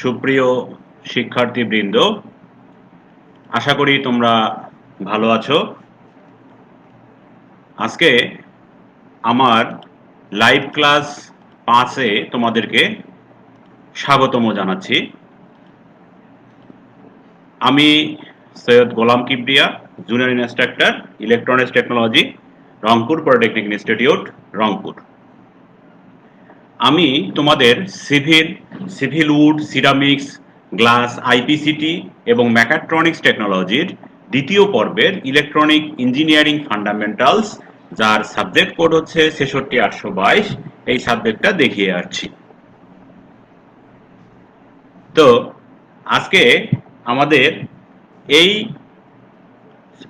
সুপ্রিয় শিক্ষার্থীবৃন্দ, আশা করি তোমরা ভালো আছো। আজকে আমার লাইভ ক্লাস পাঁচে তোমাদেরকে স্বাগতম জানাচ্ছি। আমি Syed Golam Kibria, junior instructor, electronics technology, Rangpur polytechnic institute, Rangpur. আমি তোমাদের civil civil wood, ceramics, glass, IPCT এবং ম্যাকাট্রনিক্স টেকনোলজির দ্বিতীয় পর্বের ইলেকট্রনিক ইঞ্জিনিয়ারিং ফান্ডামেন্টালস, যার সাবজেক্ট কোড হচ্ছে ছেষট্টি আটশো বাইশ। এই সাবজেক্টটা দেখিয়ে আসছি। তো, আজকে আমাদের এই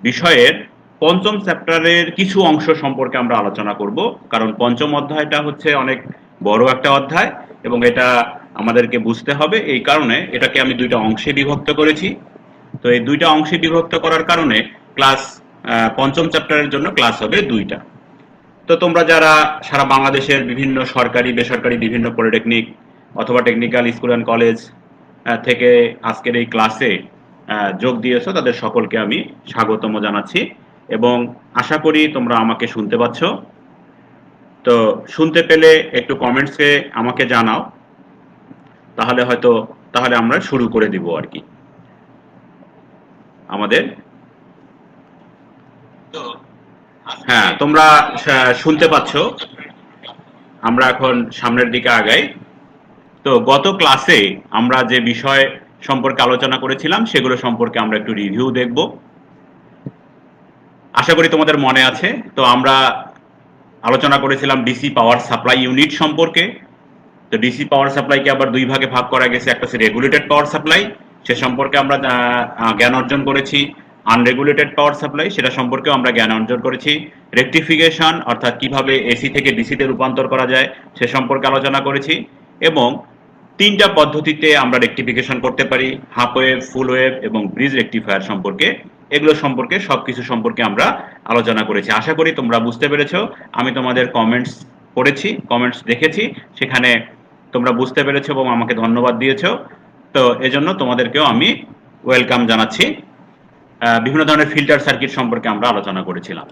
বিষয়ের পঞ্চম চ্যাপ্টারের কিছু অংশ সম্পর্কে আমরা আলোচনা করব, কারণ পঞ্চম অধ্যায়টা হচ্ছে অনেক বড় একটা অধ্যায়, এবং এটা আমাদেরকে বুঝতে হবে। এই কারণে এটাকে আমি দুইটা অংশে বিভক্ত করেছি। তো এই দুইটা অংশে বিভক্ত করার কারণে ক্লাস পঞ্চম চ্যাপ্টারের জন্য ক্লাস হবে দুইটা। তো তোমরা যারা সারা বাংলাদেশের বিভিন্ন সরকারি, বেসরকারি, বিভিন্ন পলিটেকনিক অথবা টেকনিক্যাল স্কুল অ্যান্ড কলেজ থেকে আজকের এই ক্লাসে যোগ দিয়েছ, তাদের সকলকে আমি স্বাগতম জানাচ্ছি। এবং আশা করি তোমরা আমাকে শুনতে পাচ্ছ। তো শুনতে পেলে একটু কমেন্টসে আমাকে জানাও। তাহলে হয়তো তাহলে আমরা শুরু করে দিব আর কি। আমাদের? হ্যাঁ তোমরা শুনতে পাচ্ছ। আমরা এখন সামনের দিকে আগাই। তো গত ক্লাসে আমরা যে বিষয় সম্পর্কে আলোচনা করেছিলাম সেগুলো সম্পর্কে আমরা একটু রিভিউ দেখব। আশা করি তোমাদের মনে আছে। তো আমরা আলোচনা করেছিলাম ডিসি পাওয়ার সাপ্লাই ইউনিট সম্পর্কে। তো ডিসি পাওয়ার সাপ্লাইকে আবার দুই ভাগে ভাগ করা গেছে। একটা হচ্ছে রেগুলেটেড পাওয়ার সাপ্লাই সে সম্পর্কে আমরা জ্ঞান অর্জন করেছি। আনরেগুলেটেড পাওয়ার সাপ্লাই সেটা সম্পর্কেও আমরা জ্ঞান অর্জন করেছি। রেকটিফিকেশন অর্থাৎ কীভাবে এসি থেকে ডিসিতে রূপান্তর করা যায়, সে সম্পর্কে আলোচনা করেছি। এবং তিনটা পদ্ধতিতে আমরা রেকটিফিকেশন করতে পারি হাফ ওয়েভ ফুল ওয়েভ এবং ব্রিজ রেকটিফায়ার সম্পর্কে। এগুলো সম্পর্কে, সবকিছু সম্পর্কে আমরা আলোচনা করেছি। আশা করি তোমরা বুঝতে পেরেছ। আমি তোমাদের কমেন্টস পড়েছি কমেন্টস দেখেছি। সেখানে তোমরা বুঝতে পেরেছ এবং আমাকে ধন্যবাদ দিয়েছ। তো এজন্য তোমাদেরকেও আমি ওয়েলকাম জানাচ্ছি। বিভিন্ন ধরনের ফিল্টার সার্কিট সম্পর্কে আমরা আলোচনা করেছিলাম।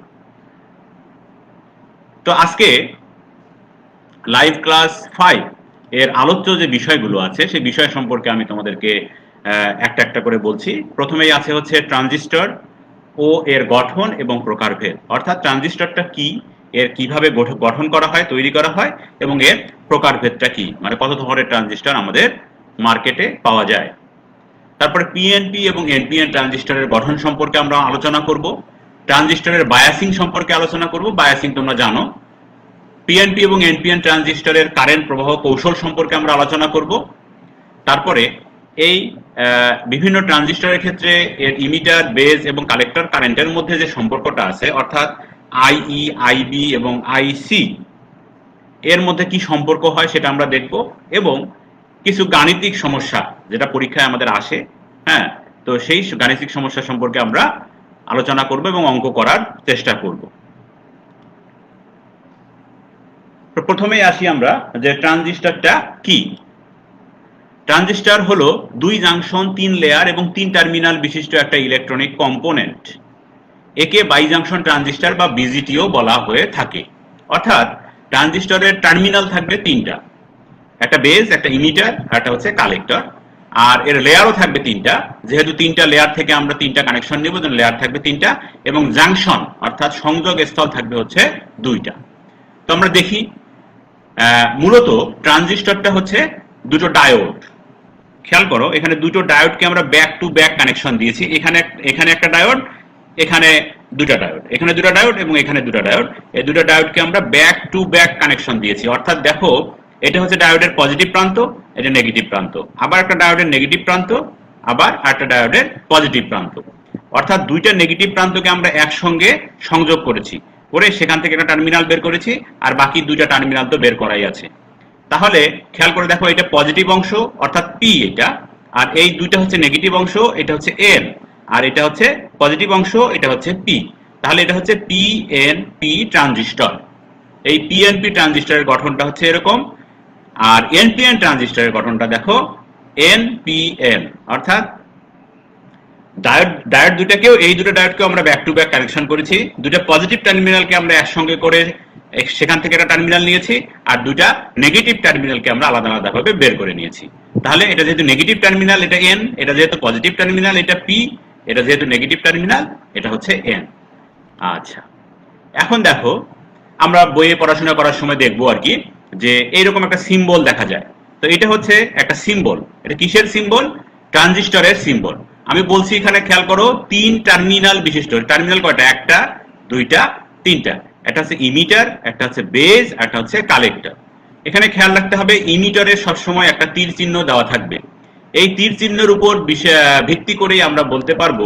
তো আজকে লাইভ ক্লাস ফাইভ এর আলোচ্য যে বিষয়গুলো আছে, সেই বিষয় সম্পর্কে আমি তোমাদেরকে একটা একটা করে বলছি। প্রথমেই আছে হচ্ছে ট্রানজিস্টর ও এর গঠন এবং প্রকারভেদ। অর্থাৎ ট্রানজিস্টরটা কি, এর কীভাবে গঠন করা হয়, তৈরি করা হয়, এবং এর প্রকারভেদটা কি? মানে কত ধরনের ট্রানজিস্টর আমাদের মার্কেটে পাওয়া যায়। তারপরে পিএনপি এবং এনপিএন ট্রানজিস্টরের গঠন সম্পর্কে আমরা আলোচনা করব। ট্রানজিস্টরের বায়াসিং সম্পর্কে আলোচনা করব। বায়াসিং তোমরা জানো। পিএনপি এবং এনপিএন ট্রানজিস্টরের কারেন্ট প্রবাহ কৌশল সম্পর্কে আমরা আলোচনা করব। তারপরে এই বিভিন্ন ট্রানজিস্টরের ক্ষেত্রে এর ইমিটার বেজ এবং কালেক্টর কারেন্টের মধ্যে যে সম্পর্কটা আছে, অর্থাৎ আইই আইবি এবং আইসি এর মধ্যে কি সম্পর্ক হয় সেটা আমরা দেখব এবং কিছু গাণিতিক সমস্যা যেটা পরীক্ষায় আমাদের আসে হ্যাঁ তো সেই গাণিতিক সমস্যা সম্পর্কে আমরা আলোচনা করব এবং অঙ্ক করার চেষ্টা করব। প্রথমেই আসি আমরা যে ট্রানজিস্টরটা কি। ট্রানজিস্টর হলো দুই জাংশন, তিন লেয়ার এবং তিন টার্মিনাল বিশিষ্ট একটা ইলেকট্রনিক কম্পোনেন্ট একে বাই জাংশন ট্রানজিস্টর বা বিজিটিও বলা হয়ে থাকে। অর্থাৎ ট্রানজিস্টরের টার্মিনাল থাকবে তিনটা। একটা বেস একটা ইমিটার একটা হচ্ছে কালেক্টর আর এর লেয়ারও থাকবে তিনটা। যেহেতু তিনটা লেয়ার থেকে আমরা তিনটা কানেকশন নিব লেয়ার থাকবে তিনটা। এবং জাংশন অর্থাৎ সংযোগ স্থল থাকবে হচ্ছে দুইটা। তো আমরা দেখি মূলত ট্রানজিস্টরটা হচ্ছে দুটো ডায়োড খেয়াল করো, এখানে দুটো ডায়োডকে আমরা ব্যাক টু ব্যাক কানেকশন দিয়েছি। এখানে এখানে একটা ডায়োড, এখানে দুটা ডায়োড। এখানে দুটা ডায়োড এবং এখানে দুটা ডায়োড। এই দুটো ডায়োডকে আমরা ব্যাক টু ব্যাক কানেকশন দিয়েছি। অর্থাৎ দেখো, এটা হচ্ছে ডায়োডের পজিটিভ প্রান্ত, এটা নেগেটিভ প্রান্ত। আবার একটা ডায়োডের নেগেটিভ প্রান্ত, আবার একটা ডায়োডের পজিটিভ প্রান্ত। অর্থাৎ দুইটা নেগেটিভ প্রান্তকে আমরা একসঙ্গে সংযোগ করেছি। করে সেখান থেকে একটা টার্মিনাল বের করেছি, আর বাকি দুইটা টার্মিনাল তো বের করাই আছে। তাহলে খেয়াল করে দেখো, এটা পজিটিভ অংশ, অর্থাৎ পি এটা, আর এই দুইটা হচ্ছে নেগেটিভ অংশ, এটা হচ্ছে এন আর এটা হচ্ছে পজিটিভ অংশ, এটা হচ্ছে পি তাহলে এটা হচ্ছে পি এন পি ট্রানজিস্টর এই পিএনপি ট্রানজিস্টরের গঠনটা হচ্ছে এরকম, আর এনপিএন ট্রানজিস্টরের গঠনটা দেখো এনপিএন অর্থাৎ ডায়োড ডায়োড দুটাকেও এই দুটো ডায়োডকেও আমরা ব্যাক টু ব্যাক কানেকশন করেছি। দুটো পজিটিভ টার্মিনালকে আমরা একসঙ্গে করে সেখান থেকে একটা টার্মিনাল নিয়েছি, আর দুটা নেগেটিভ টার্মিনালকে আমরা আলাদা আলাদা ভাবে বের করে নিয়েছি। তাহলে এটা যেহেতু নেগেটিভ টার্মিনাল এটা এন এটা যেহেতু পজিটিভ টার্মিনাল এটা পি এটা যেহেতু নেগেটিভ টার্মিনাল এটা হচ্ছে এন আচ্ছা। এখন দেখো, আমরা বইয়ে পড়াশোনা করার সময় দেখব আর কি, যে এইরকম একটা সিম্বল দেখা যায়। তো এটা হচ্ছে একটা সিম্বল এটা কিসের সিম্বল ট্রানজিস্টরের সিম্বল আমি বলছি এখানে খেয়াল করো, তিন টার্মিনাল বিশিষ্ট। টার্মিনাল কয়টা? একটা, দুইটা, তিনটা। একটা হচ্ছে ইমিটার একটা হচ্ছে বেজ একটা হচ্ছে কালেক্টর এখানে খেয়াল রাখতে হবে ইমিটারে সবসময় একটা তীর চিহ্ন দেওয়া থাকবে। এই তীর চিহ্নের উপর ভিত্তি করেই আমরা বলতে পারব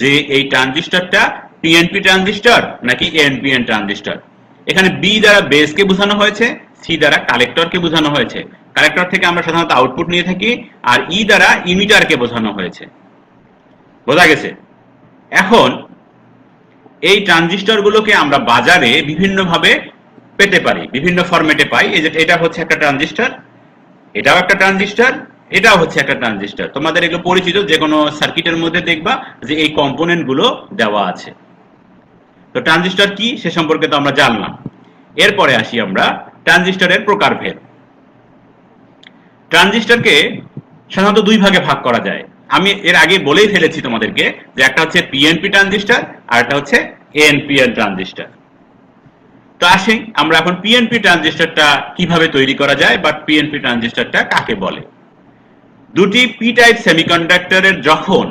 যে এই ট্রানজিস্টরটা পিএনপি ট্রানজিস্টর নাকি এনপিএন ট্রানজিস্টর। এখানে বি দ্বারা বেসকে বোঝানো হয়েছে সি দ্বারা কালেক্টরকে বোঝানো হয়েছে। কালেক্টর থেকে আমরা সাধারণত আউটপুট নিয়ে থাকি, আর ই দ্বারা ইমিটারকে বোঝানো হয়েছে। বোঝা গেছে? এখন এই ট্রানজিস্টর গুলোকে আমরা বাজারে বিভিন্নভাবে পেতে পারি, বিভিন্ন ফরম্যাটে পাই। এই যে এটা হচ্ছে একটা ট্রানজিস্টর, এটাও একটা ট্রানজিস্টর, এটাও হচ্ছে একটা ট্রানজিস্টর। তোমাদের এগুলো পরিচিত, যে কোনো সার্কিটের মধ্যে দেখবা যে এই কম্পোনেন্টগুলো দেওয়া আছে। তো ট্রানজিস্টর কি, সে সম্পর্কে তো আমরা জানলাম। এরপরে আসি আমরা ট্রানজিস্টরের প্রকারভেদ। ট্রানজিস্টরকে সাধারণত দুই ভাগে ভাগ করা যায়। আমি এর আগে বলেই ফেলেছি তোমাদেরকে যে একটা হচ্ছে পিএনপি ট্রানজিস্টর আর একটা হচ্ছে এনপিএন ট্রানজিস্টর তো আসি আমরা এখন পিএনপি ট্রানজিস্টরটা কীভাবে তৈরি করা যায় বা পিএনপি ট্রানজিস্টরটা কাকে বলে? দুটি পি টাইপ সেমিকন্ডাক্টরের যখন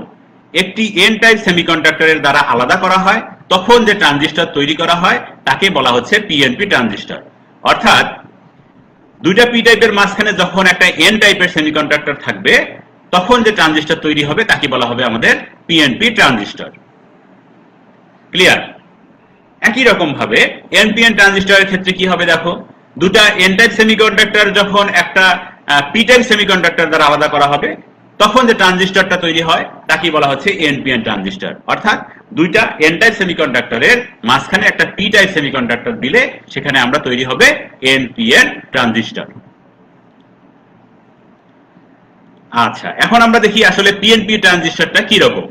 একটি এন টাইপ সেমিকন্ডাক্টরের দ্বারা আলাদা করা হয়, তখন যে ট্রানজিস্টর তৈরি করা হয়, তাকে বলা হচ্ছে পিএনপি ট্রানজিস্টর অর্থাৎ দুইটা পি টাইপের মাঝখানে যখন একটা এন টাইপের সেমিকন্ডাক্টর থাকবে তখন যে ট্রানজিস্টর তৈরি হবে, তাকে বলা হবে আমাদের পিএনপি ট্রানজিস্টর। ক্লিয়ার একই রকম ভাবে এনপিএন ট্রানজিস্টরের ক্ষেত্রে কি হবে দেখো? দুটা এন টাইপ সেমিকন্ডাক্টর যখন একটা পি টাইপ সেমিকন্ডাক্টর দ্বারা আলাদা করা হবে, তখন যে ট্রানজিস্টরটা তৈরি হয় তাকে বলা হচ্ছে এনপিএন ট্রানজিস্টর। অর্থাৎ দুইটা এন টাইপ সেমিকন্ডাক্টরের মাঝখানে একটা পি টাইপ সেমিকন্ডাক্টর দিলে সেখানে আমরা তৈরি হবে এনপিএন ট্রানজিস্টর। আচ্ছা এখন আমরা দেখি আসলে পিএনপি ট্রানজিস্টরটা কি রকম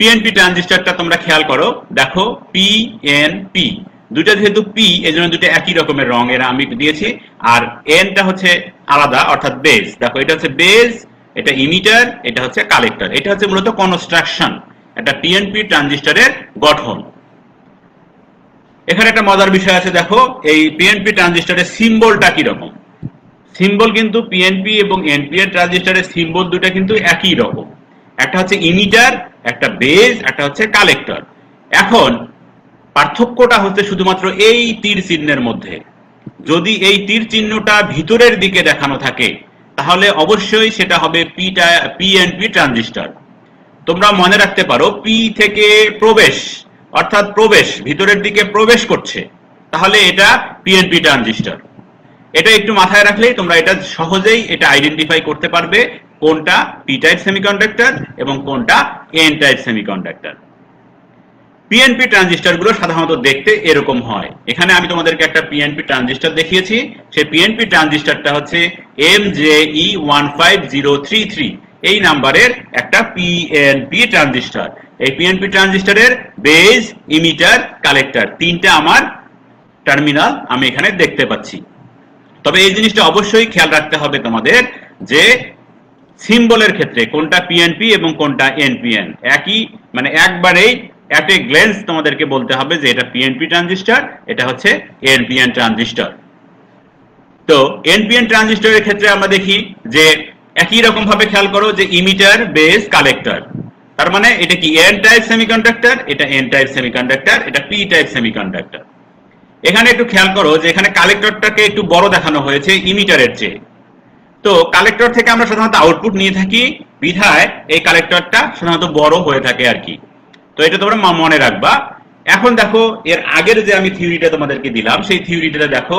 পিএনপি ট্রানজিস্টরটা তোমরা খেয়াল করো, দেখো পিএনপি দুইটা যেহেতু পি এজন্য দুটো একই রকমের রং এরা আমি দিয়েছি। আর এনটা হচ্ছে আলাদা, অর্থাৎ বেস দেখো, এটা হচ্ছে বেস এটা ইমিটার এটা হচ্ছে কালেক্টর এটা হচ্ছে মূলত কনস্ট্রাকশন একটা পিএনপি ট্রানজিস্টরের গঠন। এখানে একটা মজার বিষয় আছে, দেখো, এই পিএনপি ট্রানজিস্টরের সিম্বলটা কি রকম সিম্বল কিন্তু পিএনপি এবং এনপিএন ট্রানজিস্টরের সিম্বল দুটা কিন্তু একই রকম। একটা হচ্ছে ইমিটার একটা বেজ একটা হচ্ছে কালেক্টর এখন পার্থক্যটা হচ্ছে শুধুমাত্র এই তীর চিহ্নের মধ্যে। যদি এই তীর চিহ্নটা ভিতরের দিকে দেখানো থাকে, তাহলে অবশ্যই সেটা হবে পিটা পিএনপি ট্রানজিস্টর তোমরা মনে রাখতে পারো পি থেকে প্রবেশ, অর্থাৎ প্রবেশ, ভিতরের দিকে প্রবেশ করছে, তাহলে এটা পিএনপি ট্রানজিস্টর এটা একটু মাথায় রাখলেই তোমরা এটা সহজেই এটা আইডেন্টিফাই করতে পারবে কোনটা পি টাইপ সেমিকন্ডাক্টর এবং কোনটা এন টাইপ সেমিকন্ডাক্টর পিএনপি ট্রানজিস্টরগুলো সাধারণত দেখতে এরকম হয়। এখানে আমি তোমাদেরকে একটা পিএনপি ট্রানজিস্টর দেখিয়েছি। সেই পিএনপি ট্রানজিস্টরটা হচ্ছে M J E one five zero three three এই নাম্বারের একটা পিএনপি ট্রানজিস্টর এই পিএনপি ট্রানজিস্টরের বেজ ইমিটার কালেক্টর তিনটা আমার টার্মিনাল আমি এখানে দেখতে পাচ্ছি। তবে এই জিনিসটা অবশ্যই খেয়াল রাখতে হবে তোমাদের যে সিম্বলের ক্ষেত্রে কোনটা পিএনপি এবং কোনটা এনপিএন একই মানে একবারেই অ্যাট এ গ্লেন্স তোমাদেরকে বলতে হবে যে এটা পিএনপি ট্রানজিস্টর এটা হচ্ছে এনপিএন ট্রানজিস্টর তো এনপিএন ট্রানজিস্টরের ক্ষেত্রে আমরা দেখি যে একই রকম ভাবে খেয়াল করো যে ইমিটার বেস কালেক্টর তার মানে এটা কি এন টাইপ সেমিকন্ডাক্টর এটা এন টাইপ সেমিকন্ডাক্টর এটা পি টাইপ সেমিকন্ডাক্টর এখানে একটু খেয়াল করো যে এখানে কালেক্টরটাকে একটু বড় দেখানো হয়েছে, ইমিটারের চেয়ে। তো কালেক্টর থেকে আমরা সাধারণত আউটপুট নিয়ে থাকি, বিধায় এই কালেক্টরটা সাধারণত বড় হয়ে থাকে আর কি। তো এটা তোমরা মনে রাখবা। এখন দেখো, এর আগের যে আমি থিওরিটা তোমাদেরকে দিলাম, সেই থিওরিটা দেখো,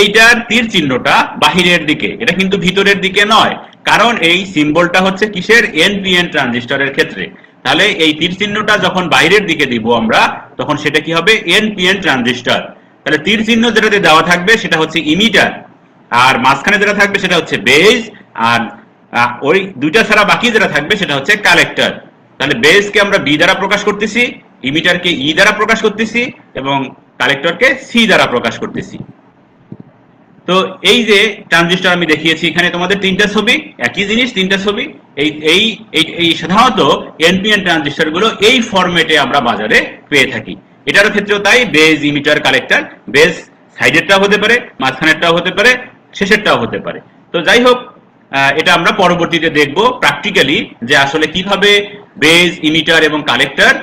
এইটার তীর চিহ্নটা বাহিরের দিকে। এটা কিন্তু ভিতরের দিকে নয়, কারণ এই সিম্বলটা হচ্ছে কিসের? এনপিএন ট্রানজিস্টরের ক্ষেত্রে। তাহলে এই তীর চিহ্নটা যখন বাইরের দিকে দিব আমরা, তখন সেটা কি হবে? NPN transistor. তাহলে তীর চিহ্ন যেটাতে দেওয়া থাকবে সেটা হচ্ছে ইমিটার আর মাঝখানে যেটা থাকবে সেটা হচ্ছে বেজ আর ওই দুইটা ছাড়া বাকি যেটা থাকবে সেটা হচ্ছে কালেক্টর তাহলে বেসকে আমরা বি দ্বারা প্রকাশ করতেছি ইমিটারকে ই দ্বারা প্রকাশ করতেছি, এবং কালেক্টরকে সি দ্বারা প্রকাশ করতেছি। তো এই যে ট্রানজিস্টর আমি দেখিয়েছি, এখানে তোমাদের তিনটা ছবি, একই জিনিস, তিনটা ছবি। এই, এই- এই সাধারণত এনপিএন ট্রানজিস্টরগুলো এই ফরম্যাটে আমরা বাজারে পেয়ে থাকি। এটার ক্ষেত্রেও তাই বেজ ইমিটার কালেক্টার বেজ সাইডেরটাও হতে পারে, মাঝখানেরটাও হতে পারে, শেষেরটাও হতে পারে। তো যাই হোক এটা আমরা পরবর্তীতে দেখব প্র্যাকটিক্যালি যে আসলে কীভাবে বেজ ইমিটার এবং কালেক্টার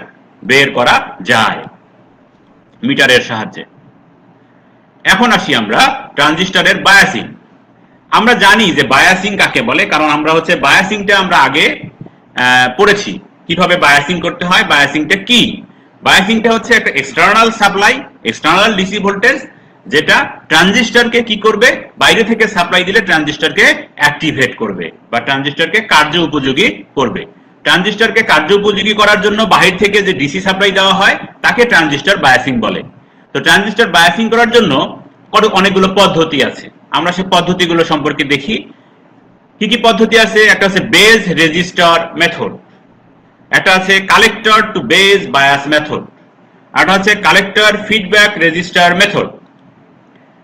বের করা যায় মিটারের সাহায্যে। এখন আসি আমরা ট্রানজিস্টরের বায়াসিং আমরা জানি যে বায়াসিং কাকে বলে, কারণ আমরা হচ্ছে বায়াসিংটা আমরা আগে পড়েছি। কীভাবে বায়াসিং করতে হয় বায়াসিংটা কি? বায়াসিংটা হচ্ছে একটা external supply external DC voltage যেটা ট্রানজিস্টরকে কি করবে? বাইরে থেকে সাপ্লাই দিলে ট্রানজিস্টরকে অ্যাক্টিভেট করবে বা ট্রানজিস্টরকে কার্য উপযোগী করবে। ট্রানজিস্টরকে কার্য উপযোগী করার জন্য বাহির থেকে যে ডিসি সাপ্লাই দেওয়া হয়, তাকে ট্রানজিস্টর বায়াসিং বলে। তো ট্রানজিস্টর বায়াসিং করার জন্য অনেকগুলো পদ্ধতি আছে। আমরা সে পদ্ধতিগুলো সম্পর্কে দেখি। কি কি পদ্ধতি আছে? একটা হচ্ছে বেজ রেজিস্টার মেথড একটা আছে collector to base bias method একটা হচ্ছে কালেক্টর ফিডব্যাক রেজিস্টার মেথড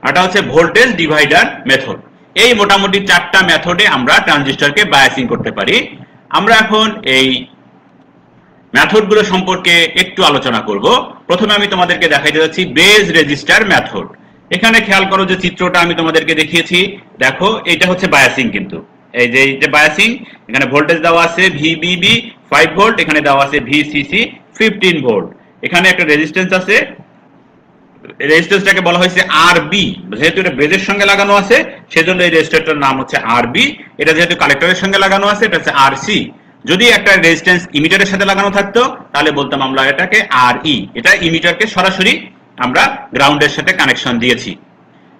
একটা হচ্ছে ভোল্টেজ ডিভাইডার মেথড এই মোটামুটি চারটা মেথডে আমরা ট্রানজিস্টরকে বায়াসিং করতে পারি। আমরা এখন এই মেথডগুলো সম্পর্কে একটু আলোচনা করব। প্রথমে আমি তোমাদেরকে দেখাইতে যাচ্ছি বেজ রেজিস্টার মেথড এখানে খেয়াল করো যে চিত্রটা আমি তোমাদেরকে দেখিয়েছি। দেখো এটা হচ্ছে বায়াসিং কিন্তু। এই যে এই যে বায়াসিং এখানে ভোল্টেজ দেওয়া আছে ভিবিবি ফাইভ ভোল্ট এখানে দেওয়া আছে ভিসিসি ফিফটিন ভোল্ট এখানে একটা রেজিস্ট্যান্স আছে। রেজিস্ট্যান্সটাকে বলা হয়েছে আরবি যেহেতু এটা বেজের সঙ্গে লাগানো আছে, সেজন্য এই রেজিস্টারটার নাম হচ্ছে আরবি এটা যেহেতু কালেক্টরের সঙ্গে লাগানো আছে, এটা হচ্ছে আরসি যদি একটা রেজিস্ট্যান্স ইমিটারের সাথে লাগানো থাকতো, তাহলে বলতাম আমরা এটাকে আর ই এটা ইমিটারকে সরাসরি আমরা গ্রাউন্ডের সাথে কানেকশন দিয়েছি।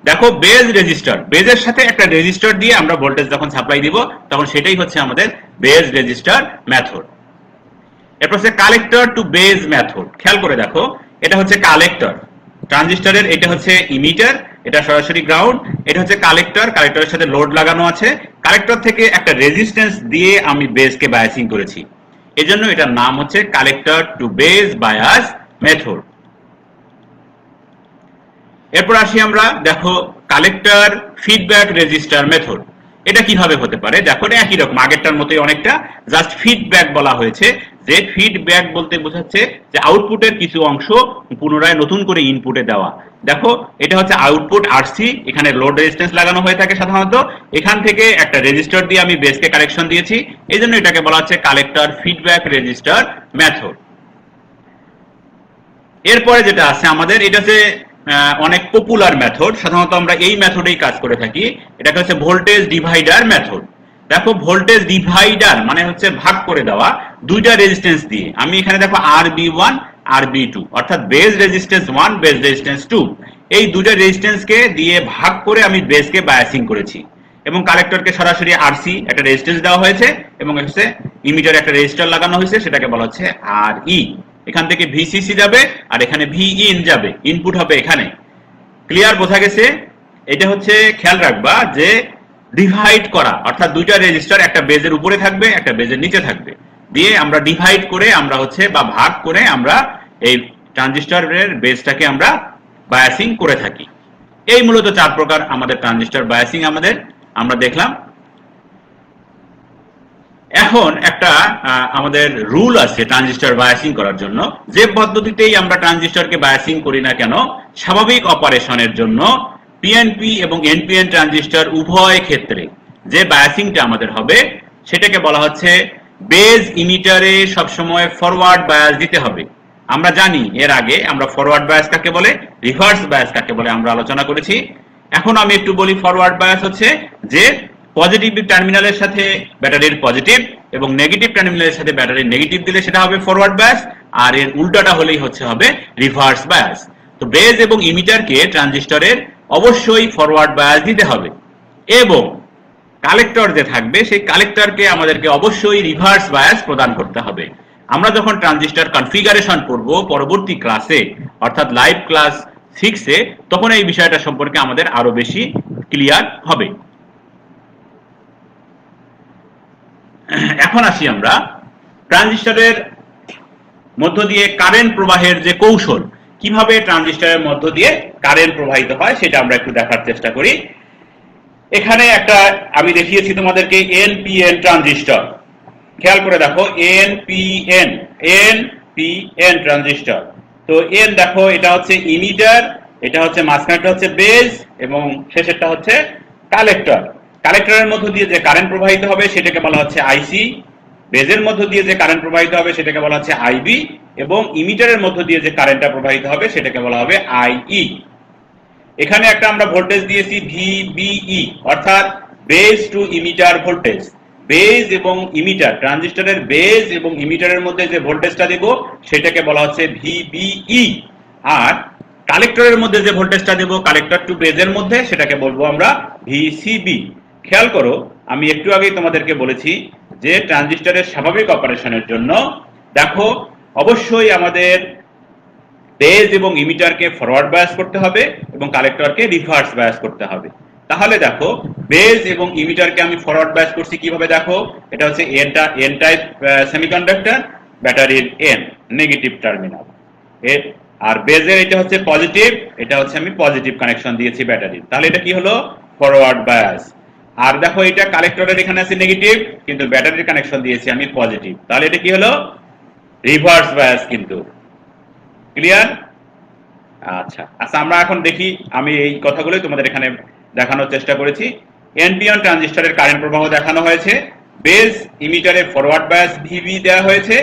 দেখো, বেজ রেজিস্টার বেজের সাথে একটা রেজিস্টার দিয়ে আমরা ভোল্টেজ যখন সাপ্লাই দিব, তখন সেটাই হচ্ছে আমাদের বেজ রেজিস্টার মেথড এরপর হচ্ছে কালেক্টর টু বেজ মেথড খেয়াল করে দেখো, এটা হচ্ছে কালেক্টর ট্রানজিস্টরের এটা হচ্ছে ইমিটার এটা সরাসরি গ্রাউন্ড এটা হচ্ছে কালেক্টর কালেক্টরের সাথে লোড লাগানো আছে। কালেক্টর থেকে একটা রেজিস্ট্যান্স দিয়ে আমি বেজকে বায়াসিং করেছি। এজন্য এটার নাম হচ্ছে collector to base bias method এরপর আসি আমরা দেখো কালেক্টর ফিডব্যাক রেজিস্টার মেথড এটা কীভাবে হতে পারে? দেখো এটা একই রকম আগেরটার মতোই অনেকটা। জাস্ট ফিডব্যাক বলা হয়েছে যে ফিডব্যাক বলতে বোঝাচ্ছে যে আউটপুটের কিছু অংশ পুনরায় নতুন করে ইনপুটে দেওয়া। দেখো এটা হচ্ছে আউটপুট আরসি এখানে লোড রেজিস্ট্যান্স লাগানো হয়ে থাকে সাধারণত। এখান থেকে একটা রেজিস্টার দিয়ে আমি বেসকে কালেকশন দিয়েছি। এই জন্য এটাকে বলা হচ্ছে কালেক্টর ফিডব্যাক রেজিস্টার মেথড এরপরে যেটা আছে আমাদের এটা আহ, অনেক পপুলার মেথড সাধারণত আমরা এই মেথডেই কাজ করে থাকি। এটাকে হচ্ছে ভোল্টেজ ডিভাইডার মেথড দেখো ভোল্টেজ ডিভাইডার মানে হচ্ছে ভাগ করে দেওয়া দুইটা রেজিস্ট্যান্স দিয়ে। আমি এখানে দেখো R B one R B two অর্থাৎ base resistance one base resistance two এই দুইটা রেজিস্ট্যান্সকে দিয়ে ভাগ করে আমি বেজকে বায়াসিং করেছি। এবং কালেক্টরকে সরাসরি আরসি একটা রেজিস্ট্যান্স দেওয়া হয়েছে, এবং হচ্ছে ইমিটার একটা রেজিস্টার লাগানো হয়েছে, সেটাকে বলা হচ্ছে আর ই এখান থেকে ভিসিসি যাবে আর এখানে ভি ইন যাবে। ইনপুট হবে এখানে। ক্লিয়ার বোঝা গেছে? এটা হচ্ছে খেয়াল রাখবা যে ডিভাইড করা, অর্থাৎ দুইটা রেজিস্টার একটা বেজের উপরে থাকবে, একটা বেজের নিচে থাকবে। দিয়ে আমরা ডিভাইড করে আমরা হচ্ছে বা ভাগ করে আমরা এই ট্রানজিস্টরের বেজটাকে আমরা বায়াসিং করে থাকি। এই মূলত চার প্রকার আমাদের ট্রানজিস্টর বায়াসিং আমাদের, আমরা দেখলাম। এখন একটা আমাদের রুল আছে ট্রানজিস্টর বায়াসিং করার জন্য। যে পদ্ধতিতেই আমরা ট্রানজিস্টরকে বায়াসিং করি না কেন, স্বাভাবিক অপারেশনের জন্য পিএনপি এবং এনপিএন ট্রানজিস্টর উভয় ক্ষেত্রে যে বায়াসিংটা আমাদের হবে, সেটাকে বলা হচ্ছে বেজ ইমিটারে সবসময় ফরওয়ার্ড বায়াস দিতে হবে। আমরা জানি এর আগে আমরা ফরওয়ার্ড বায়াস কাকে বলে, রিভার্স বায়াস কাকে বলে আমরা আলোচনা করেছি। এখন আমি একটু বলি ফরওয়ার্ড বায়াস হচ্ছে যে পজিটিভ টার্মিনালের সাথে ব্যাটারির পজিটিভ এবং নেগেটিভ টার্মিনালের সাথে ব্যাটারির নেগেটিভ দিলে সেটা হবে ফরওয়ার্ড বায়াস আর এর উল্টাটা হলেই হচ্ছে হবে রিভার্স বায়াস তো বেজ এবং ইমিটারকে ট্রানজিস্টরের অবশ্যই ফরওয়ার্ড বায়াস দিতে হবে। এবং কালেক্টর যে থাকবে, সেই কালেক্টরকে আমাদেরকে অবশ্যই রিভার্স বায়াস প্রদান করতে হবে। আমরা যখন ট্রানজিস্টর কনফিগারেশন করব পরবর্তী ক্লাসে অর্থাৎ লাইভ ক্লাস সিক্সে তখন এই বিষয়টা সম্পর্কে আমাদের আরও বেশি ক্লিয়ার হবে। এখন আসি আমরা। ট্রানজিস্টরের মধ্য দিয়ে কারেন্ট প্রবাহের যে কৌশল, কীভাবে ট্রানজিস্টরের মধ্য দিয়ে কারেন্ট প্রবাহিত হয় সেটা আমরা একটু দেখার চেষ্টা করি। এখানে একটা আমি দেখিয়েছি তোমাদেরকে, এনপিএন ট্রানজিস্টর। খেয়াল করে দেখো N P N N P NPN transistor. তো এন দেখো, এটা হচ্ছে ইমিটার এটা হচ্ছে মাঝখানেরটা হচ্ছে বেজ, এবং শেষেরটা হচ্ছে কালেক্টর। কালেক্টরের মধ্য দিয়ে যে কারেন্ট প্রবাহিত হবে সেটাকে বলা হচ্ছে আইসি বেজের মধ্য দিয়ে যে কারেন্ট প্রবাহিত হবে সেটাকে বলা হচ্ছে আইবি এবং ইমিটারের মধ্য দিয়ে যে কারেন্টটা প্রবাহিত হবে সেটাকে বলা হবে আইই এখানে একটা আমরা ভোল্টেজ দিয়েছি ভিবিই অর্থাৎ base to emitter voltage base এবং ইমিটার ট্রানজিস্টরের বেজ এবং ইমিটারের মধ্যে যে ভোল্টেজটা দেব, সেটাকে বলা হচ্ছে ভিবিই আর কালেক্টরের মধ্যে যে ভোল্টেজটা দেব, কালেক্টর টু বেজের মধ্যে, সেটাকে বলব আমরা ভিসিবি খেয়াল করো, আমি একটু আগেই তোমাদেরকে বলেছি যে ট্রানজিস্টরের স্বাভাবিক অপারেশনের জন্য দেখো, অবশ্যই আমাদের বেজ এবং ইমিটারকে ফরওয়ার্ড বায়াস করতে হবে এবং কালেক্টরকে রিভার্স বায়াস করতে হবে। তাহলে দেখো, বেজ এবং ইমিটারকে আমি ফরওয়ার্ড বায়াস করছি কীভাবে দেখো? এটা হচ্ছে এনটা এন টাইপ সেমিকন্ডাক্টর ব্যাটারির এন নেগেটিভ টার্মিনাল আর বেজের এটা হচ্ছে পজিটিভ এটা হচ্ছে আমি পজিটিভ কানেকশন দিয়েছি ব্যাটারির তাহলে এটা কি হলো? ফরওয়ার্ড বায়াস আর দেখো এটা কালেক্টরের এখানে আছে নেগেটিভ কিন্তু ব্যাটারির কানেকশন দিয়েছি আমি পজিটিভ তাহলে এটা কি হলো? রিভার্স বায়াস কিন্তু। ক্লিয়ার আচ্ছা। আচ্ছা আমরা এখন দেখি, আমি এই কথাগুলোই তোমাদের এখানে দেখানোর চেষ্টা করেছি। এনপিএন ট্রানজিস্টরের কারেন্ট প্রবাহ দেখানো হয়েছে। বেজ ইমিটারে ফরওয়ার্ড বায়াস ভিবি দেওয়া হয়েছে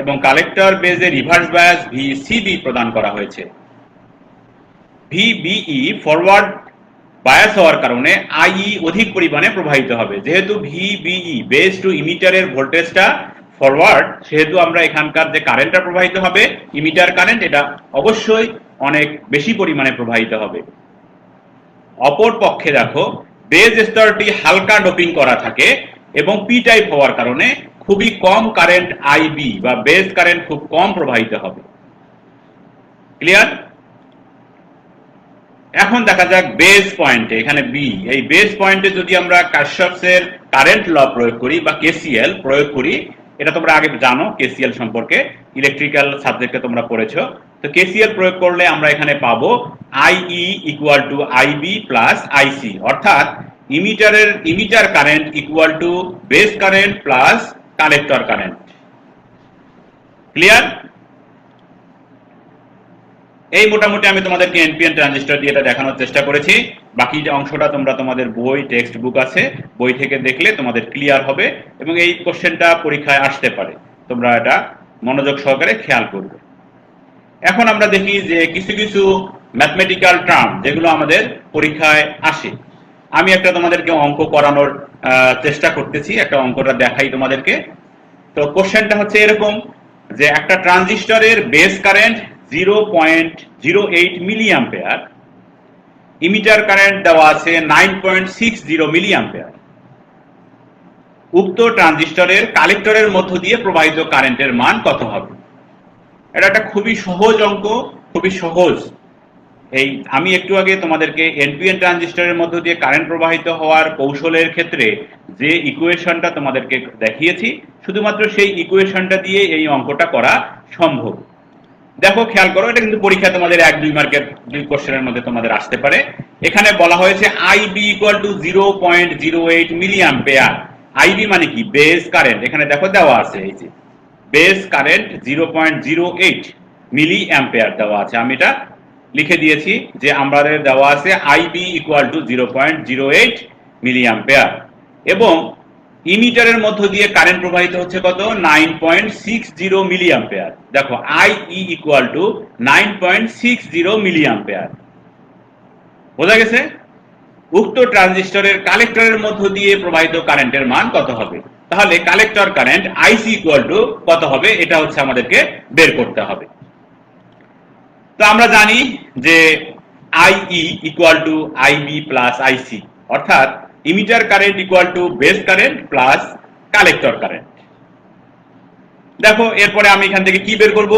এবং কালেক্টর বেজে রিভার্স বায়াস ভিসিবি প্রদান করা হয়েছে। ভিবিই ফরওয়ার্ড বায়াস হওয়ার কারণে আইই অধিক পরিমাণে প্রবাহিত হবে। যেহেতু ভিবিই বেস টু ইমিটারের ভোল্টেজটা ফরওয়ার্ড সেহেতু আমরা এখানকার যে কারেন্টটা প্রবাহিত হবে ইমিটার কারেন্ট এটা অবশ্যই অনেক বেশি পরিমাণে প্রবাহিত হবে। অপর পক্ষে দেখো বেজ স্তরটি হালকা ডোপিং করা থাকে এবং পি টাইপ হওয়ার কারণে খুবই কম কারেন্ট আইবি বা বেজ কারেন্ট খুব কম প্রবাহিত হবে। ক্লিয়ার এখন দেখা যাক বেস পয়েন্টে এখানে বি এই বেস পয়েন্টে যদি আমরা কাশ্যপসের কারেন্ট ল প্রয়োগ করি বা কেসিএল প্রয়োগ করি, এটা তোমরা আগে জানো কেসিএল সম্পর্কে ইলেকট্রিক্যাল সাবজেক্টে তোমরা পড়েছো। তো কেসিএল প্রয়োগ করলে আমরা এখানে পাবো IE equal to IB plus IC অর্থাৎ ইমিটারের, emitter current equal to base current plus collector current clear এই মোটামুটি আমি তোমাদেরকে এনপিএন ট্রানজিস্টর দিয়ে এটা দেখানোর চেষ্টা করেছি। বাকি যে অংশটা তোমরা তোমাদের বই টেক্সট বুক আছে, বই থেকে দেখলে তোমাদের ক্লিয়ার হবে এবং এই কোশ্চেনটা পরীক্ষায় আসতে পারে। তোমরা এটা মনোযোগ সহকারে খেয়াল করবে। এখন আমরা দেখি যে কিছু কিছু ম্যাথমেটিক্যাল টার্ম যেগুলো আমাদের পরীক্ষায় আসে। আমি একটা তোমাদেরকে অঙ্ক করানোর চেষ্টা করতেছি। একটা অঙ্কটা দেখাই তোমাদেরকে। তো কোশ্চেনটা হচ্ছে এরকম যে একটা ট্রানজিস্টরের base current zero point zero eight milli ampere emitter current দেওয়া আছে nine point six zero milli ampere উক্ত ট্রানজিস্টরের কালেক্টরের মধ্য দিয়ে প্রবাহিত কারেন্টের মান কত হবে? এটা একটা খুবই সহজ অঙ্ক, খুবই সহজ। এই, আমি একটু আগে তোমাদেরকে এনপিএন ট্রানজিস্টরের মধ্য দিয়ে কারেন্ট প্রবাহিত হওয়ার কৌশলের ক্ষেত্রে যে ইকুয়েশনটা তোমাদেরকে দেখিয়েছি, শুধুমাত্র সেই ইকুয়েশনটা দিয়ে এই অঙ্কটা করা সম্ভব। দেখো, খেয়াল করো, এটা কিন্তু পরীক্ষা তোমাদের এক, দুই মার্কের দুই কোশ্চেনের মধ্যে তোমাদের আসতে পারে। এখানে বলা হয়েছে IB equal to zero point zero eight milli ampere IB মানে কি? বেস কারেন্ট এখানে দেখো দেওয়া আছে, এই যে base current zero point zero eight milli ampere দেওয়া আছে। আমি এটা লিখে দিয়েছি যে আমাদের দেওয়া আছে IB equal to zero point zero eight milli ampere এবং ইমিটারের মধ্য দিয়ে কারেন্ট প্রবাহিত হচ্ছে কত? Nine point six zero milli ampere দেখো I E equal to nine point six zero milli ampere বোঝা গেছে? উক্ত ট্রানজিস্টরের কালেক্টরের মধ্য দিয়ে প্রবাহিত কারেন্টের মান কত হবে? তাহলে collector current IC equal to কত হবে? এটা হচ্ছে আমাদেরকে বের করতে হবে। তো আমরা জানি যে IE equal to IB plus IC অর্থাৎ emitter current equal to base current plus collector current দেখো, এরপরে আমি এখান থেকে কি বের করব?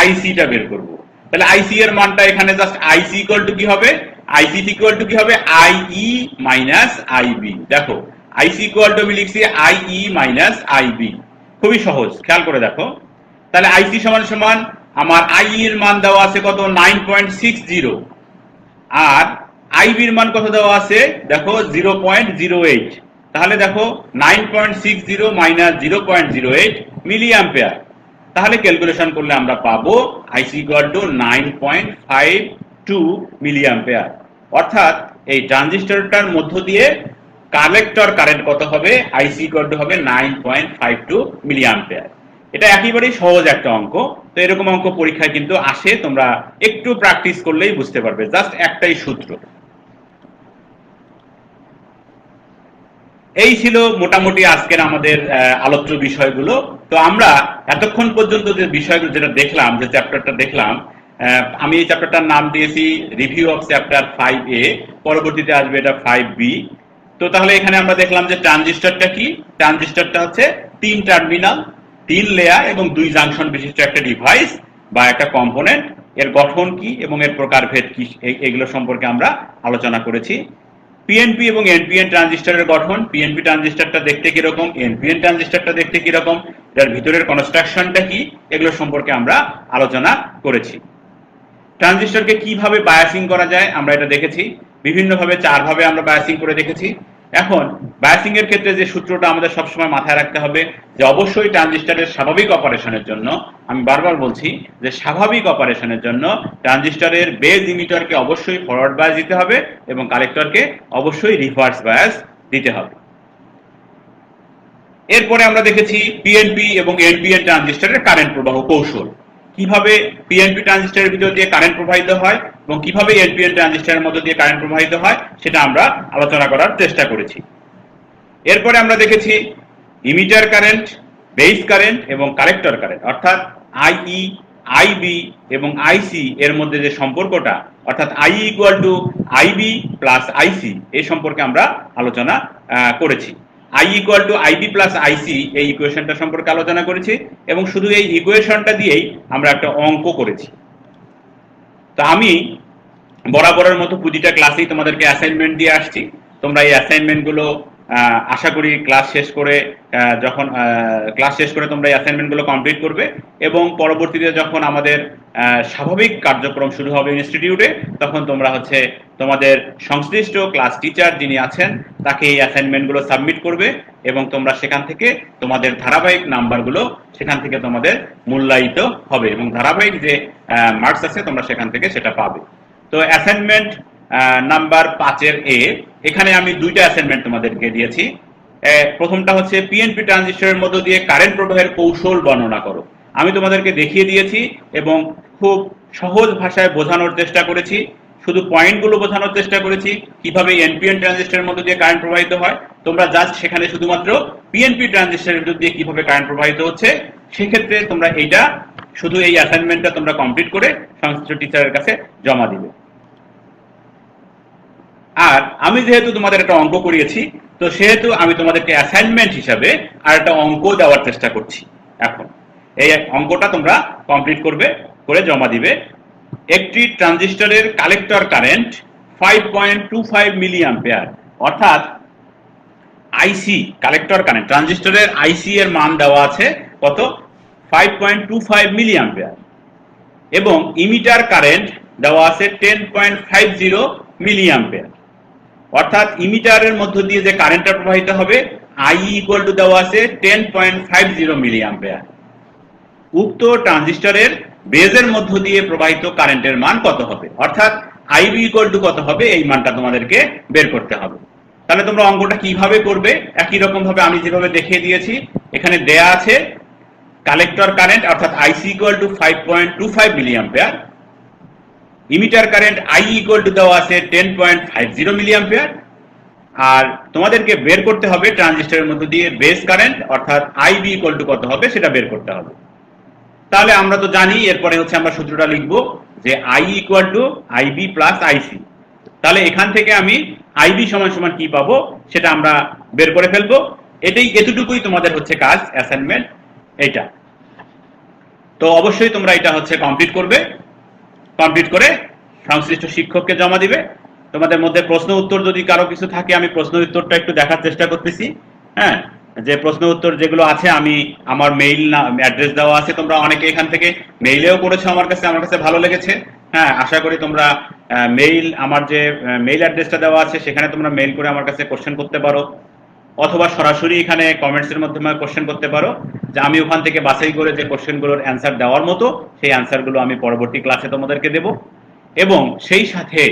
আইসিটা বের করব। তাহলে আইসি এর মানটা এখানে জাস্ট আইসি ইকুয়াল টু কি হবে? আইসি ইকুয়াল টু কি হবে? আইই মাইনাস আইবি দেখো আইসি ইকুয়াল টু আমি লিখছি আইই মাইনাস আইবি খুবই সহজ, খেয়াল করে দেখো। তাহলে আইসি সমান সমান আমার আই এর মান দেওয়া আছে কত? নাইন পয়েন্ট সিক্স জিরো আর আইবির মান কত দেওয়া আছে? দেখো জিরো পয়েন্ট জিরো এইট তাহলে দেখো nine point six zero minus zero point zero eight milli ampere তাহলে ক্যালকুলেশন করলে আমরা পাবো IC to nine point five two milli ampere অর্থাৎ এই ট্রানজিস্টরটার মধ্য দিয়ে কালেক্টর কারেন্ট কত হবে? আইসি টু হবে nine point five two milli ampere এটা একেবারেই সহজ একটা অঙ্ক। তো এরকম অঙ্ক পরীক্ষায় কিন্তু আসে, তোমরা একটু প্র্যাকটিস করলেই বুঝতে পারবে। জাস্ট একটাই সূত্র। এই ছিল মোটামুটি আজকের আমাদের আলোচ্য বিষয়গুলো। তো আমরা এতক্ষণ পর্যন্ত যে বিষয়গুলো যেটা দেখলাম, যে চ্যাপ্টারটা দেখলাম আমি এই চ্যাপ্টারটার নাম দিয়েছি রিভিউ অফ চ্যাপ্টার ফাইভ এ পরবর্তীতে আসবে এটা ফাইভ বি তো তাহলে এখানে আমরা দেখলাম যে ট্রানজিস্টরটা কি? ট্রানজিস্টরটা হচ্ছে তিন টার্মিনাল তিন লেয়ার এবং দুই জাংশন বিশিষ্ট একটা ডিভাইস বা একটা কম্পোনেন্ট এর গঠন কি এবং এর প্রকারভেদ কি এগুলো সম্পর্কে আমরা আলোচনা করেছি। পিএনপি এবং এনপিএন ট্রানজিস্টরের গঠন। পিএনপি ট্রানজিস্টরটা দেখতে কীরকম? এনপিএন ট্রানজিস্টরটা দেখতে কীরকম? এটার ভিতরের কনস্ট্রাকশনটা কি? এগুলো সম্পর্কে আমরা আলোচনা করেছি। ট্রানজিস্টরকে কীভাবে বায়াসিং করা যায়? আমরা এটা দেখেছি। বিভিন্নভাবে, চারভাবে আমরা বায়াসিং করে দেখেছি। এখন বায়াসিং এর ক্ষেত্রে যে সূত্রটা আমাদের সবসময় মাথায় রাখতে হবে, যে অবশ্যই ট্রানজিস্টরের স্বাভাবিক অপারেশনের জন্য, আমি বারবার বলছি যে স্বাভাবিক অপারেশনের জন্য ট্রানজিস্টারের বেজ ইমিটারকে অবশ্যই ফরওয়ার্ড বায়াস দিতে হবে এবং কালেক্টরকে অবশ্যই রিভার্স বায়াস দিতে হবে। এরপরে আমরা দেখেছি পিএনপি এবং এনপিএন ট্রানজিস্টারের কারেন্ট প্রবাহ কৌশল। কীভাবে পিএনপি ট্রানজিস্টরের ভিতর দিয়ে কারেন্ট প্রবাহিত হয় এবং কীভাবে এনপিএন ট্রানজিস্টরের মধ্যে দিয়ে কারেন্ট প্রবাহিত হয়, সেটা আমরা আলোচনা করার চেষ্টা করেছি। এরপরে আমরা দেখেছি ইমিটার কারেন্ট বেস কারেন্ট এবং কালেক্টর কারেন্ট অর্থাৎ আইই আইবি এবং আইসি এর মধ্যে যে সম্পর্কটা, অর্থাৎ I equal to IB plus IC এই সম্পর্কে আমরা আলোচনা করেছি। I equal to IB plus IC এই ইকুয়েশনটা সম্পর্কে আলোচনা করেছি এবং শুধু এই ইকুয়েশনটা দিয়েই আমরা একটা অঙ্ক করেছি। তো আমি বরাবরের মতো প্রতিটা ক্লাসেই তোমাদেরকে অ্যাসাইনমেন্ট দিয়ে আসছি। তোমরা এই অ্যাসাইনমেন্টগুলো আশা করি ক্লাস শেষ করে যখন ক্লাস শেষ করে তোমরা এই অ্যাসাইনমেন্টগুলো কমপ্লিট করবে এবং পরবর্তীতে যখন আমাদের স্বাভাবিক কার্যক্রম শুরু হবে ইনস্টিটিউটে তখন তোমরা হচ্ছে তোমাদের সংশ্লিষ্ট ক্লাস টিচার যিনি আছেন, তাকে এই অ্যাসাইনমেন্টগুলো সাবমিট করবে এবং তোমরা সেখান থেকে তোমাদের ধারাবাহিক নাম্বারগুলো সেখান থেকে তোমাদের মূল্যায়িত হবে এবং ধারাবাহিক যে মার্কস আছে তোমরা সেখান থেকে সেটা পাবে। তো অ্যাসাইনমেন্ট নাম্বার পাঁচের এ এখানে আমি দুইটা অ্যাসাইনমেন্ট তোমাদেরকে দিয়েছি। প্রথমটা হচ্ছে পিএনপি ট্রানজিস্টরের মধ্য দিয়ে কারেন্ট প্রবাহের কৌশল বর্ণনা করো। আমি তোমাদেরকে দেখিয়ে দিয়েছি এবং খুব সহজ ভাষায় বোঝানোর চেষ্টা করেছি। শুধু পয়েন্টগুলো বোঝানোর চেষ্টা করেছি, কীভাবে এনপিএন ট্রানজিস্টরের মধ্যে দিয়ে কারেন্ট প্রবাহিত হয়। তোমরা জাস্ট সেখানে শুধুমাত্র পিএনপি ট্রানজিস্টরের মধ্যে দিয়ে কীভাবে কারেন্ট প্রবাহিত হচ্ছে, সেক্ষেত্রে তোমরা এইটা, শুধু এই অ্যাসাইনমেন্টটা তোমরা কমপ্লিট করে সংশ্লিষ্ট টিচারের কাছে জমা দিবে। আর আমি যেহেতু তোমাদের একটা অঙ্ক করিয়েছি, তো সেহেতু আমি তোমাদেরকে অ্যাসাইনমেন্ট হিসাবে আর একটা অঙ্ক দেওয়ার চেষ্টা করছি এখন। এই অঙ্কটা তোমরা কমপ্লিট করবে, করে জমা দিবে। একটি ট্রানজিস্টরের collector current five point two five milli ampere অর্থাৎ আইসি কালেক্টর কারেন্ট ট্রানজিস্টরের আইসি এর মান দেওয়া আছে কত? Five point two five milli ampere এবং ইমিটার কারেন্ট দেওয়া আছে ten point five zero milli ampere অর্থাৎ ইমিটারের মধ্য দিয়ে যে কারেন্টটা প্রবাহিত হবে আই ইকুয়াল টু দেওয়া আছে ten point five zero milli ampere উক্ত ট্রানজিস্টরের বেজের মধ্য দিয়ে প্রবাহিত কারেন্টের মান কত হবে? অর্থাৎ আইবি ইকুয়াল টু কত হবে? এই মানটা তোমাদেরকে বের করতে হবে। তাহলে তোমরা অঙ্কটা কীভাবে করবে? একই রকম ভাবে আমি যেভাবে দেখিয়ে দিয়েছি, এখানে দেয়া আছে কালেক্টর কারেন্ট অর্থাৎ IC equal to five point two five milli ampere emitter current I equal to দেওয়া আছে ten point five zero milli ampere আর তোমাদেরকে বের করতে হবে ট্রানজিস্টরের মধ্যে দিয়ে বেস কারেন্ট অর্থাৎ আই বি ইকুয়াল টু কত হবে সেটা বের করতে হবে। তাহলে আমরা তো জানি, এরপরে হচ্ছে আমরা সূত্রটা লিখব যে I equal to IB plus IC তাহলে এখান থেকে আমি আইবি সমান সমান কি পাবো সেটা আমরা বের করে ফেলব। এটাই এতটুকুই তোমাদের হচ্ছে কাজ অ্যাসাইনমেন্ট এইটা। তো অবশ্যই তোমরা এটা হচ্ছে কমপ্লিট করবে। কমপ্লিট করে সংশ্লিষ্ট শিক্ষককে জমা দিবে। তোমাদের মধ্যে প্রশ্ন উত্তর যদি কারও কিছু থাকে, আমি প্রশ্ন উত্তরটা একটু দেখার চেষ্টা করতেছি। হ্যাঁ? যে প্রশ্ন উত্তর যেগুলো আছে, আমি আমার মেইল না অ্যাড্রেস দেওয়া আছে। তোমরা অনেকে এখান থেকে মেইলেও করেছ আমার কাছে আমার কাছে ভালো লেগেছে। হ্যাঁ আশা করি তোমরা মেইল আমার যে মেইল অ্যাড্রেসটা দেওয়া আছে, সেখানে তোমরা মেইল করে আমার কাছে কোশ্চেন করতে পারো। অথবা সরাসরি এখানে কমেন্টসের মাধ্যমে কোশ্চেন করতে পারো, যে আমি ওখান থেকে বাছাই করে যে কোশ্চেনগুলোর অ্যান্সার দেওয়ার মতো, সেই অ্যান্সারগুলো আমি পরবর্তী ক্লাসে তোমাদেরকে দেব। এবং সেই সাথে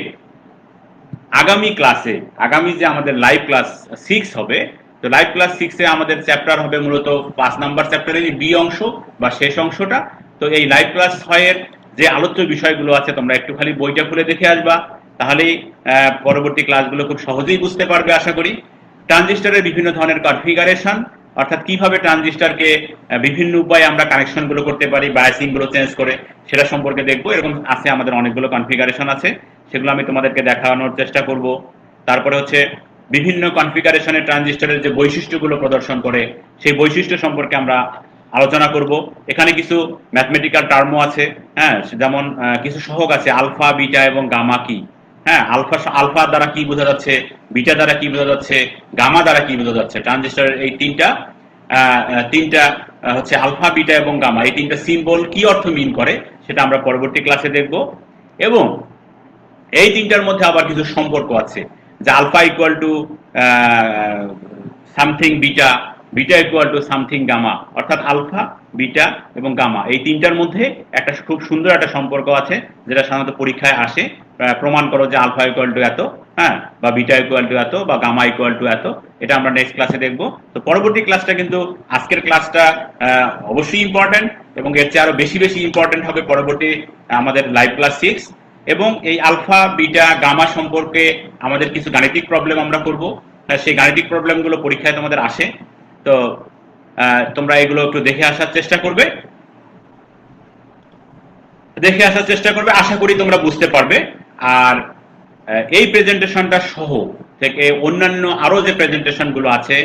আগামী ক্লাসে আগামী যে আমাদের লাইভ ক্লাস সিক্স হবে, তো লাইভ ক্লাস সিক্সে আমাদের চ্যাপ্টার হবে মূলত পাঁচ নাম্বার চ্যাপ্টারের বি অংশ বা শেষ অংশটা। তো এই লাইভ ক্লাস ছয়ের যে আলোচ্য বিষয়গুলো আছে, তোমরা একটু খালি বইটা খুলে দেখে আসবা। তাহলেই পরবর্তী ক্লাসগুলো খুব সহজেই বুঝতে পারবে, আশা করি। ট্রানজিস্টারের বিভিন্ন ধরনের কনফিগারেশন, অর্থাৎ কীভাবে ট্রানজিস্টারকে বিভিন্ন উপায়ে আমরা কানেকশনগুলো করতে পারি বায়াসিংগুলো চেঞ্জ করে, সেটা সম্পর্কে দেখব। এরকম আছে আমাদের অনেকগুলো কনফিগারেশন আছে, সেগুলো আমি তোমাদেরকে দেখানোর চেষ্টা করব। তারপরে হচ্ছে বিভিন্ন কনফিগারেশনের ট্রানজিস্টারের যে বৈশিষ্ট্যগুলো প্রদর্শন করে, সেই বৈশিষ্ট্য সম্পর্কে আমরা আলোচনা করব। এখানে কিছু ম্যাথমেটিক্যাল টার্মও আছে হ্যাঁ যেমন কিছু সহগ আছে, আলফা, বিটা এবং গামা কি। হ্যাঁ আলফা আলফা দ্বারা কি বোঝা যাচ্ছে? বিটা দ্বারা কি বোঝা যাচ্ছে? গামা দ্বারা কি বোঝা যাচ্ছে? ট্রানজিস্টারের এই তিনটা তিনটা হচ্ছে আলফা, বিটা এবং গামা। এই তিনটা সিম্বল কি অর্থ মিন করে? সেটা আমরা পরবর্তী ক্লাসে দেখব। এবং এই তিনটার মধ্যে আবার কিছু সম্পর্ক আছে। যে alpha equal to something beta beta equal to something gamma. অর্থাৎ আলফা, বিটা এবং গামা। এই তিনটার মধ্যে একটা খুব সুন্দর একটা সম্পর্ক আছে, যেটা সাধারণত পরীক্ষায় আসে। প্রমাণ করো যে আলফা ইকুয়াল টু এত হ্যাঁ? বা বিটা ইকুয়াল টু এত, বা গামা ইকুয়াল টু এত। এটা আমরা নেক্সট ক্লাসে দেখব। তো পরবর্তী ক্লাসটা কিন্তু আজকের ক্লাসটা অবশ্যই ইম্পর্টেন্ট এবং এর চেয়ে আরও বেশি বেশি ইম্পর্টেন্ট হবে পরবর্তী আমাদের লাইভ ক্লাস সিক্স এবং এই আলফা, বিটা, গামা সম্পর্কে আমাদের কিছু গাণিতিক প্রবলেম আমরা করব। সেই গাণিতিক প্রবলেমগুলো পরীক্ষায় তোমাদের আসে। তো তোমরা এগুলো একটু দেখে আসার চেষ্টা করবে। দেখে আসার চেষ্টা করবে। আশা করি তোমরা বুঝতে পারবে। আর এই প্রেজেন্টেশনটা সহ থেকে অন্যান্য আরও যে প্রেজেন্টেশনগুলো আছে,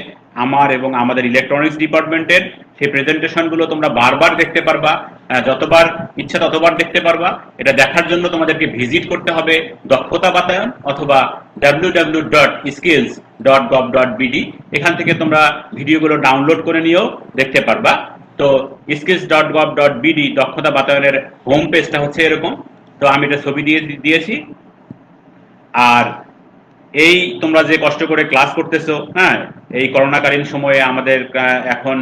আমার এবং আমাদের ইলেকট্রনিক্স ডিপার্টমেন্টের সেই প্রেজেন্টেশনগুলো তোমরা বারবার দেখতে পারবা যতবার ইচ্ছা ততবার দেখতে পারবা। এটা দেখার জন্য তোমাদেরকে ভিজিট করতে হবে দক্ষতা বাতায়ন অথবা www.skills.gov.bd এখান থেকে তোমরা ভিডিওগুলো ডাউনলোড করে নিয়েও দেখতে পারবা। তো skills.gov.bd দক্ষতা বাতায়নের হোম পেজটা হচ্ছে এরকম। তো আমি এটা ছবি দিয়ে দিয়েছি। আর এই তোমরা যে কষ্ট করে ক্লাস করতেছো হ্যাঁ এই করোনাকালীন সময়ে আমাদের এখন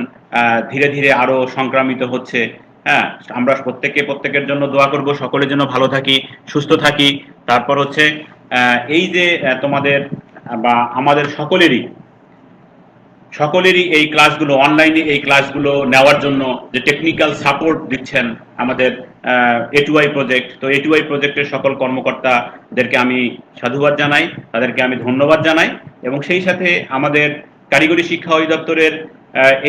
ধীরে ধীরে আরও সংক্রামিত হচ্ছে হ্যাঁ আমরা প্রত্যেকে প্রত্যেকের জন্য দোয়া করব, সকলের জন্য ভালো থাকি, সুস্থ থাকি। তারপর হচ্ছে এই যে তোমাদের বা আমাদের সকলেরই সকলেরই এই ক্লাসগুলো অনলাইনে এই ক্লাসগুলো নেওয়ার জন্য যে টেকনিক্যাল সাপোর্ট দিচ্ছেন আমাদের এটুআই প্রজেক্ট তো এটুআই প্রজেক্টের সকল কর্মকর্তাদেরকে আমি সাধুবাদ জানাই, তাদেরকে আমি ধন্যবাদ জানাই এবং সেই সাথে আমাদের কারিগরি শিক্ষা অধিদপ্তরের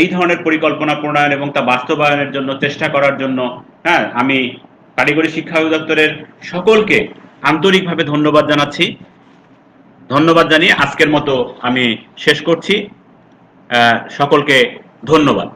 এই ধরনের পরিকল্পনা প্রণয়ন এবং তা বাস্তবায়নের জন্য চেষ্টা করার জন্য হ্যাঁ আমি কারিগরি শিক্ষা অধিদপ্তরের সকলকে আন্তরিকভাবে ধন্যবাদ জানাচ্ছি। ধন্যবাদ জানিয়ে আজকের মতো আমি শেষ করছি। সকলকে ধন্যবাদ।